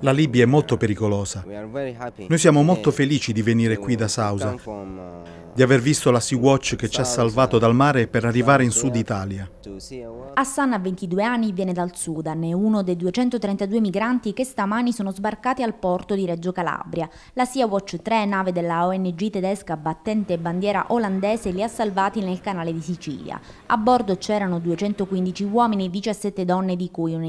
La Libia è molto pericolosa. Noi siamo molto felici di venire qui da Sausa, di aver visto la Sea-Watch che ci ha salvato dal mare per arrivare in Sud Italia. Hassan ha 22 anni, viene dal Sudan, è uno dei 232 migranti che stamani sono sbarcati al porto di Reggio Calabria. La Sea-Watch 3, nave della ONG tedesca battente bandiera olandese, li ha salvati nel canale di Sicilia. A bordo c'erano 215 uomini e 17 donne di cui una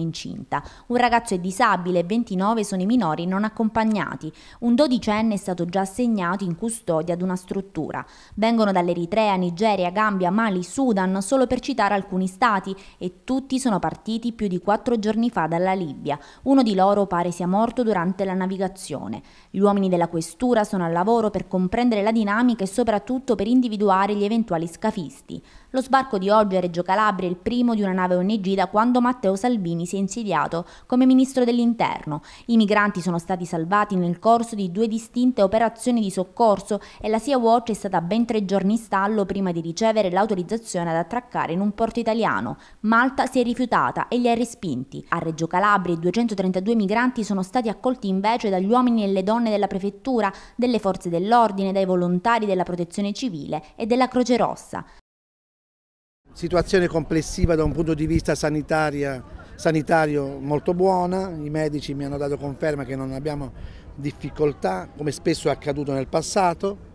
Un ragazzo è disabile e 29 sono i minori non accompagnati. Un dodicenne è stato già assegnato in custodia ad una struttura. Vengono dall'Eritrea, Nigeria, Gambia, Mali, Sudan, solo per citare alcuni stati, e tutti sono partiti più di quattro giorni fa dalla Libia. Uno di loro pare sia morto durante la navigazione. Gli uomini della questura sono al lavoro per comprendere la dinamica e soprattutto per individuare gli eventuali scafisti. Lo sbarco di oggi a Reggio Calabria è il primo di una nave ONG da quando Matteo Salvini si è insediato come ministro dell'interno. I migranti sono stati salvati nel corso di due distinte operazioni di soccorso e la Sea Watch è stata ben tre giorni in stallo prima di ricevere l'autorizzazione ad attraccare in un porto italiano. Malta si è rifiutata e li ha respinti. A Reggio Calabria i 232 migranti sono stati accolti invece dagli uomini e le donne della prefettura, delle forze dell'ordine, dai volontari della protezione civile e della Croce Rossa. Situazione complessiva da un punto di vista sanitario molto buona, i medici mi hanno dato conferma che non abbiamo difficoltà, come spesso è accaduto nel passato,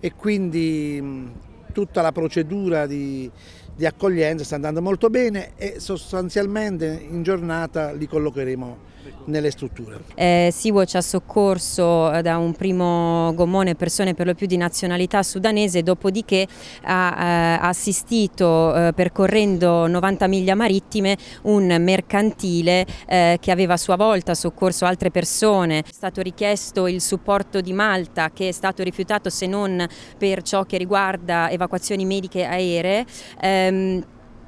e quindi tutta la procedura di, di accoglienza sta andando molto bene e sostanzialmente in giornata li collocheremo nelle strutture. Eh, Sea-Watch ha soccorso eh, da un primo gommone persone per lo più di nazionalità sudanese, dopodiché ha eh, assistito eh, percorrendo 90 miglia marittime un mercantile eh, che aveva a sua volta soccorso altre persone. È stato richiesto il supporto di Malta che è stato rifiutato se non per ciò che riguarda evacuazioni mediche aeree. Ehm,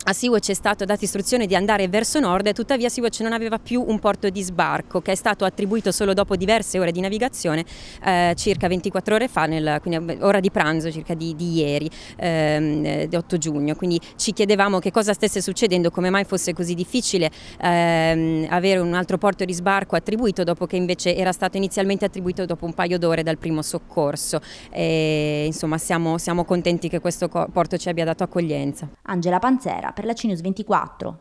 a Sea-Watch è stato data istruzione di andare verso nord, tuttavia Sea-Watch non aveva più un porto di sbarco che è stato attribuito solo dopo diverse ore di navigazione, eh, circa 24 ore fa, nel, quindi ora di pranzo circa di, di ieri, ehm, di 8 giugno. Quindi ci chiedevamo che cosa stesse succedendo, come mai fosse così difficile ehm, avere un altro porto di sbarco attribuito dopo che invece era stato inizialmente attribuito dopo un paio d'ore dal primo soccorso. E, insomma siamo, siamo contenti che questo porto ci abbia dato accoglienza. Angela Panzera per la CNews 24.